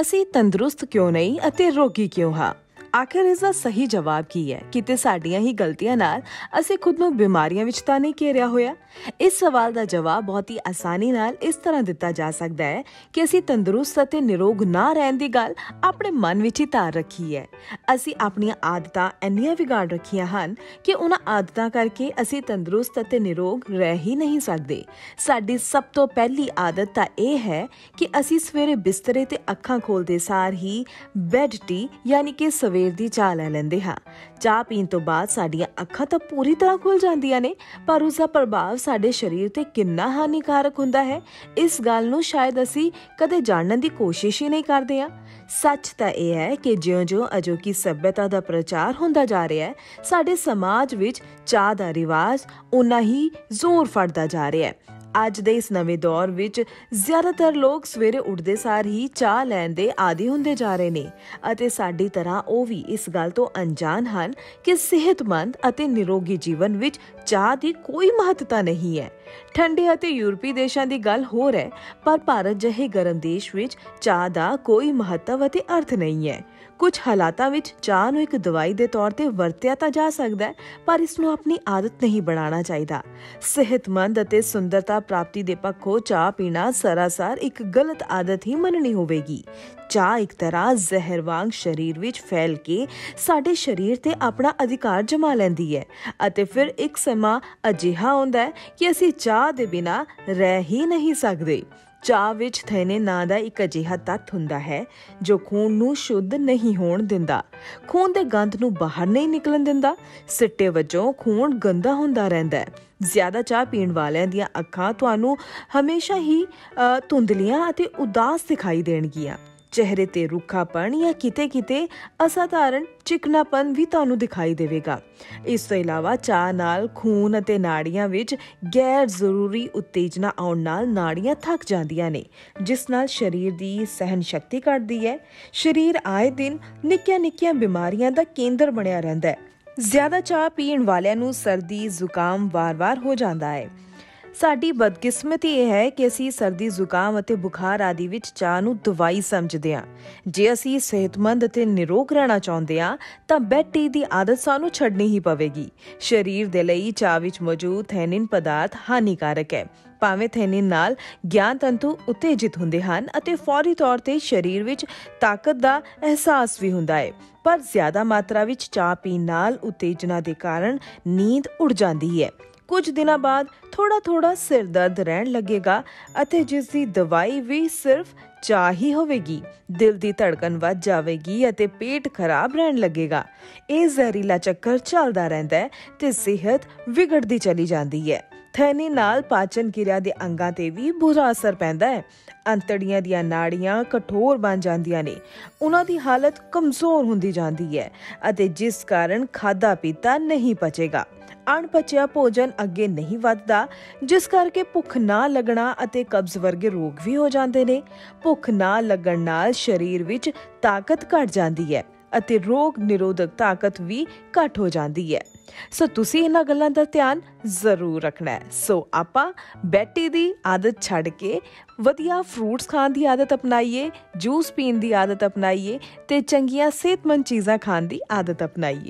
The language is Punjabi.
ਅਸੀਂ ਤੰਦਰੁਸਤ ਕਿਉਂ ਨਹੀਂ ਅਤੇ ਰੋਗੀ ਕਿਉਂ ਹਾਂ? ਆਖਿਰ ਇਸ ਦਾ ਸਹੀ ਜਵਾਬ ਕੀ ਹੈ? ਕਿਤੇ ਸਾਡੀਆਂ ਹੀ ਗਲਤੀਆਂ ਨਾਲ ਅਸੀਂ ਖੁਦ ਨੂੰ ਬਿਮਾਰੀਆਂ ਵਿੱਚ ਤਾਂ ਨਹੀਂ ਘੇਰਿਆ ਹੋਇਆ? ਇਸ ਸਵਾਲ ਦਾ ਜਵਾਬ ਬਹੁਤ ਹੀ ਆਸਾਨੀ ਨਾਲ ਇਸ ਤਰ੍ਹਾਂ ਦਿੱਤਾ ਜਾ ਸਕਦਾ ਹੈ ਕਿ ਅਸੀਂ ਤੰਦਰੁਸਤ ਅਤੇ ਨਿਰੋਗ ਨਾ ਰਹਿਣ ਦੀ ਗੱਲ ਆਪਣੇ ਮਨ ਵਿੱਚ ਹੀ ਧਾਰ ਰੱਖੀ ਹੈ। ਅਸੀਂ ਆਪਣੀਆਂ ਆਦਤਾਂ ਇੰਨੀਆਂ ਵਿਗਾੜ ਰੱਖੀਆਂ ਹਨ ਕਿ ਉਹਨਾਂ ਆਦਤਾਂ ਕਰਕੇ ਅਸੀਂ ਤੰਦਰੁਸਤ ਅਤੇ ਨਿਰੋਗ ਰਹਿ ਹੀ ਨਹੀਂ ਸਕਦੇ। ਸਾਡੀ ਸਭ ਤੋਂ ਪਹਿਲੀ ਆਦਤ ਤਾਂ ਇਹ ਹੈ ਕਿ ਅਸੀਂ ਸਵੇਰੇ ਬਿਸਤਰੇ ਤੇ ਅੱਖਾਂ ਖੋਲਦੇ ਸਾਰ ਹੀ ਬੈੱਡ ਟੀ ਯਾਨੀ ਕਿ ਸਵੇਰ ਦੀ ਚਾਹ ਲੈ ਲੈਂਦੇ ਹਾਂ। ਚਾਹ ਪੀਣ ਤੋਂ ਬਾਅਦ ਸਾਡੀਆਂ ਅੱਖਾਂ ਤਾਂ ਪੂਰੀ ਤਰ੍ਹਾਂ ਖੁੱਲ ਜਾਂਦੀਆਂ ਨੇ, ਪਰ ਉਸ ਦਾ ਪ੍ਰਭਾਵ ਸਾਡੇ ਸਰੀਰ ਤੇ ਕਿੰਨਾ ਹਾਨੀਕਾਰਕ ਹੁੰਦਾ ਹੈ। ਇਸ ਗੱਲ ਨੂੰ ਸ਼ਾਇਦ ਅਸੀਂ ਕਦੇ ਜਾਣਨ ਦੀ ਕੋਸ਼ਿਸ਼ ਹੀ ਨਹੀਂ ਕਰਦੇ ਹਾਂ। ਸੱਚ ਤਾਂ ਇਹ ਹੈ ਕਿ ਜਿਉਂ-ਜਿਉਂ ਅਜੋਕੀ ਸਭਿਅਤਾ ਦਾ ਪ੍ਰਚਾਰ ਹੁੰਦਾ ਜਾ ਰਿਹਾ ਹੈ, ਸਾਡੇ ਸਮਾਜ ਵਿੱਚ ਚਾਹ ਦਾ ਰਿਵਾਜ ਉਨਾ ਹੀ ਜ਼ੋਰ ਫੜਦਾ ਜਾ ਰਿਹਾ ਹੈ। ਅੱਜ ਦੇ ਇਸ ਨਵੇਂ ਦੌਰ ਵਿੱਚ ਜ਼ਿਆਦਾਤਰ ਲੋਕ ਸਵੇਰੇ ਉੱਠਦੇ ਸਾਰ ਹੀ ਚਾਹ ਲੈਣ ਦੇ ਆਦੀ ਹੁੰਦੇ ਜਾ ਰਹੇ ਨੇ ਅਤੇ ਸਾਡੀ ਤਰ੍ਹਾਂ ਉਹ ਵੀ ਇਸ ਗੱਲ ਤੋਂ ਅਣਜਾਣ ਹਨ ਕਿ ਸਿਹਤਮੰਦ ਅਤੇ ਨਿਰੋਗੀ ਜੀਵਨ ਵਿੱਚ ਚਾਹ ਦੀ ਕੋਈ ਮਹੱਤਤਾ ਨਹੀਂ ਹੈ। ਠੰਡੇ ਅਤੇ ਯੂਰਪੀ ਦੇਸ਼ਾਂ ਦੀ ਗੱਲ ਹੋਰ ਹੈ, ਪਰ ਭਾਰਤ ਜਿਹੇ ਗਰਮ ਦੇਸ਼ ਵਿੱਚ ਚਾਹ ਦਾ ਕੋਈ ਮਹੱਤਵ ਅਤੇ ਅਰਥ ਨਹੀਂ ਹੈ। ਕੁਝ ਹਾਲਾਤਾਂ ਵਿੱਚ ਚਾਹ ਨੂੰ ਇੱਕ ਦਵਾਈ ਦੇ ਤੌਰ ਤੇ ਵਰਤਿਆ ਤਾਂ ਜਾ ਸਕਦਾ ਹੈ, ਪਰ ਇਸ ਨੂੰ ਆਪਣੀ ਆਦਤ ਨਹੀਂ ਬਣਾਉਣਾ ਚਾਹੀਦਾ। ਸਿਹਤਮੰਦ ਅਤੇ ਸੁੰਦਰਤਾ ਪ੍ਰਾਪਤੀ ਦੇ ਪੱਖੋਂ ਚਾਹ ਪੀਣਾ ਸਰਾਸਰ ਇੱਕ ਗਲਤ ਆਦਤ ਹੀ ਮੰਨਣੀ ਹੋਵੇਗੀ। ਚਾਹ ਇੱਕ ਤਰ੍ਹਾਂ ਜ਼ਹਿਰ ਵਾਂਗ ਸਰੀਰ ਵਿੱਚ ਫੈਲ ਕੇ ਸਾਡੇ ਸਰੀਰ ਤੇ ਆਪਣਾ ਅਧਿਕਾਰ ਜਮਾ ਲੈਂਦੀ ਹੈ ਅਤੇ ਫਿਰ ਇੱਕ ਸਮਾਂ ਅਜਿਹਾ ਹੁੰਦਾ ਹੈ ਕਿ ਅਸੀਂ ਚਾਹ ਦੇ ਬਿਨਾ ਰਹਿ ਹੀ ਨਹੀਂ ਸਕਦੇ। ਚਾਹ ਵਿੱਚ ਥੈਨੇ ਨਾਂ ਦਾ ਇੱਕ ਅਜਿਹਾ ਤੱਤ ਹੁੰਦਾ ਹੈ, ਜੋ ਖੂਨ ਨੂੰ ਸ਼ੁੱਧ ਨਹੀਂ ਹੋਣ ਦਿੰਦਾ। ਖੂਨ ਦੇ ਗੰਧ ਨੂੰ ਬਾਹਰ ਨਹੀਂ ਨਿਕਲਣ ਦਿੰਦਾ। ਸਿੱਟੇ ਵਜੋਂ ਖੂਨ ਗੰਦਾ ਹੁੰਦਾ ਰਹਿੰਦਾ ਹੈ। ਜ਼ਿਆਦਾ ਚਾਹ ਪੀਣ ਵਾਲਿਆਂ ਦੀਆਂ ਅੱਖਾਂ ਤੁਹਾਨੂੰ ਹਮੇਸ਼ਾ ਹੀ ਧੁੰਦਲੀਆਂ ਅਤੇ ਉਦਾਸ ਦਿਖਾਈ ਦੇਣਗੀਆਂ। ਚਿਹਰੇ ਤੇ ਰੁੱਖਾਪਣ ਜਾਂ ਕਿਤੇ-ਕਿਤੇ ਅਸਾਧਾਰਨ ਚਿਕਨਾਪਨ ਵੀ ਤੁਹਾਨੂੰ ਦਿਖਾਈ ਦੇਵੇਗਾ। ਇਸ ਤੋਂ ਇਲਾਵਾ ਚਾਹ ਨਾਲ ਖੂਨ ਅਤੇ ਨਾੜੀਆਂ ਵਿੱਚ ਗੈਰ ਜ਼ਰੂਰੀ ਉਤੇਜਨਾ ਆਉਣ ਨਾਲ ਨਾੜੀਆਂ ਥੱਕ ਜਾਂਦੀਆਂ ਨੇ, ਜਿਸ ਨਾਲ ਸਰੀਰ ਦੀ ਸਹਿਨ ਸ਼ਕਤੀ ਘਟਦੀ ਹੈ। ਸਰੀਰ ਆਏ ਦਿਨ ਨਿੱਕੀਆਂ-ਨਿੱਕੀਆਂ ਬਿਮਾਰੀਆਂ ਦਾ ਕੇਂਦਰ ਬਣਿਆ ਰਹਿੰਦਾ ਹੈ। ਜ਼ਿਆਦਾ ਚਾਹ ਪੀਣ ਵਾਲਿਆਂ ਨੂੰ ਸਰਦੀ ਜ਼ੁਕਾਮ ਵਾਰ-ਵਾਰ ਹੋ ਜਾਂਦਾ ਹੈ। ਸਾਡੀ ਬਦਕਿਸਮਤੀ ਇਹ ਹੈ ਕਿ ਅਸੀਂ ਸਰਦੀ ਜ਼ੁਕਾਮ ਅਤੇ ਬੁਖਾਰ ਆਦਿ ਵਿੱਚ ਚਾਹ ਨੂੰ ਦਵਾਈ ਸਮਝਦੇ ਹਾਂ। ਜੇ ਅਸੀਂ ਸਿਹਤਮੰਦ ਅਤੇ ਨਿਰੋਗ ਰਹਿਣਾ ਚਾਹੁੰਦੇ ਹਾਂ, ਤਾਂ ਬੈੱਡ ਟੀ ਦੀ ਆਦਤ ਸਾਨੂੰ ਛੱਡਣੀ ਹੀ ਪਵੇਗੀ। ਸਰੀਰ ਦੇ ਲਈ ਚਾਹ ਵਿੱਚ ਮੌਜੂਦ ਥੈਨਿਨ ਪਦਾਰਥ ਹਾਨੀਕਾਰਕ ਹੈ। ਭਾਵੇਂ ਥੈਨਿਨ ਨਾਲ ਗਿਆਨ ਤੰਤੂ ਉਤੇਜਿਤ ਹੁੰਦੇ ਹਨ ਅਤੇ ਫੌਰੀ ਤੌਰ ਤੇ ਸਰੀਰ ਵਿੱਚ ਤਾਕਤ ਦਾ ਅਹਿਸਾਸ ਵੀ ਹੁੰਦਾ ਹੈ, ਪਰ ਜ਼ਿਆਦਾ ਮਾਤਰਾ ਵਿੱਚ ਚਾਹ ਪੀਣ ਨਾਲ ਉਤੇਜਨਾ ਦੇ ਕਾਰਨ ਨੀਂਦ ਉੜ ਜਾਂਦੀ ਹੈ। ਕੁਝ ਦਿਨਾਂ ਬਾਅਦ ਥੋੜਾ ਥੋੜਾ ਸਿਰ ਦਰਦ ਰਹਿਣ ਲੱਗੇਗਾ ਅਤੇ ਜਿਸ ਦੀ ਦਵਾਈ ਵੀ ਸਿਰਫ ਚਾਹ ਹੀ ਹੋਵੇਗੀ। ਦਿਲ ਦੀ ਧੜਕਨ ਵੱਧ ਜਾਵੇਗੀ ਅਤੇ ਪੇਟ ਖਰਾਬ ਰਹਿਣ ਲੱਗੇਗਾ। ਇਹ ਜ਼ਹਿਰੀਲਾ ਚੱਕਰ ਚੱਲਦਾ ਰਹਿੰਦਾ ਹੈ ਤੇ ਸਿਹਤ ਵਿਗੜਦੀ ਚਲੀ ਜਾਂਦੀ ਹੈ। ਥੈਨੀ ਨਾਲ ਪਾਚਨ ਕਿਰਿਆ ਦੇ ਅੰਗਾਂ ਤੇ ਵੀ ਬੁਰਾ ਅਸਰ ਪੈਂਦਾ ਹੈ। ਅੰਤੜੀਆਂ ਦੀਆਂ ਨਾੜੀਆਂ ਕਠੋਰ ਬਣ ਜਾਂਦੀਆਂ ਨੇ। ਉਹਨਾਂ ਦੀ ਹਾਲਤ ਕਮਜ਼ੋਰ ਹੁੰਦੀ ਜਾਂਦੀ ਹੈ ਅਤੇ ਜਿਸ ਕਾਰਨ ਖਾਦਾ ਪੀਤਾ ਨਹੀਂ ਪਚੇਗਾ। ਅਣਪਚਿਆ ਭੋਜਨ ਅੱਗੇ ਨਹੀਂ ਵੱਧਦਾ, ਜਿਸ ਕਰਕੇ ਭੁੱਖ ਨਾ ਲੱਗਣਾ ਅਤੇ ਕਬਜ਼ ਵਰਗੇ ਰੋਗ ਵੀ ਹੋ ਜਾਂਦੇ ਨੇ। ਭੁੱਖ ਨਾ ਲੱਗਣ ਨਾਲ ਸਰੀਰ ਵਿੱਚ ਤਾਕਤ ਘਟ ਜਾਂਦੀ ਹੈ ਅਤੇ ਰੋਗ ਨਿਰੋਧਕ ਤਾਕਤ ਵੀ ਘਟ ਹੋ ਜਾਂਦੀ ਹੈ। ਸੋ ਤੁਸੀਂ ਇਹਨਾਂ ਗੱਲਾਂ ਦਾ ਧਿਆਨ ਜ਼ਰੂਰ ਰੱਖਣਾ ਹੈ। ਸੋ ਆਪਾਂ ਬੈਟੀ ਦੀ ਆਦਤ ਛੱਡ ਕੇ ਵਧੀਆ ਫਰੂਟਸ ਖਾਣ ਦੀ ਆਦਤ ਅਪਣਾਈਏ ਜੂਸ ਪੀਣ ਦੀ ਆਦਤ ਅਪਣਾਈਏ ਤੇ ਚੰਗੀਆਂ ਸਿਹਤਮੰਦ ਚੀਜ਼ਾਂ ਖਾਣ ਦੀ ਆਦਤ ਅਪਣਾਈਏ।